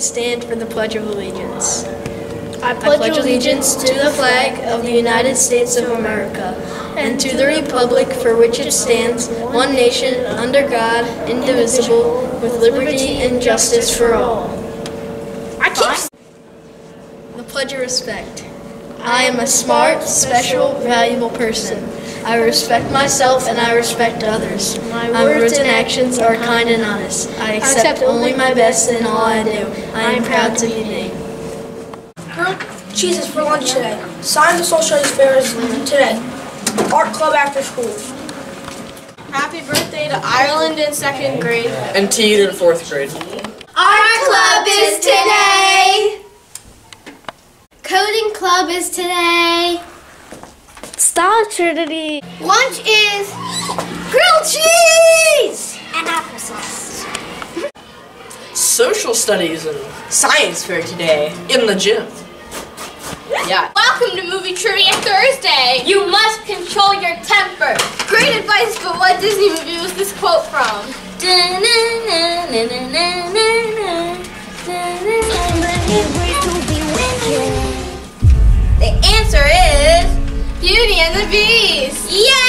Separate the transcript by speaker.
Speaker 1: stand for the Pledge of Allegiance.
Speaker 2: I
Speaker 1: I pledge allegiance to the flag of the United States of America and to the republic for which it stands, one nation, under God, indivisible, with liberty and justice for all.
Speaker 2: I keep
Speaker 1: The Pledge of Respect. I am a smart, special, valuable person. I respect myself and I respect others. My words and actions are kind and honest. I accept only my best in all I do. I am proud to be me.
Speaker 2: grilled cheeses for lunch today. Sign the social studies fairs today. Art club after school.
Speaker 3: Happy birthday to Ireland in second grade.
Speaker 4: And to you in fourth grade.
Speaker 5: Art club is today. Coding club is today.
Speaker 6: Star Trinity.
Speaker 5: Lunch is grilled cheese and applesauce.
Speaker 4: Social studies and science fair today in the gym. Yeah.
Speaker 3: Welcome to Movie Trivia Thursday. You must control your temper. Great advice, but what Disney movie was this quote from? answer is Beauty and the Beast. Yeah!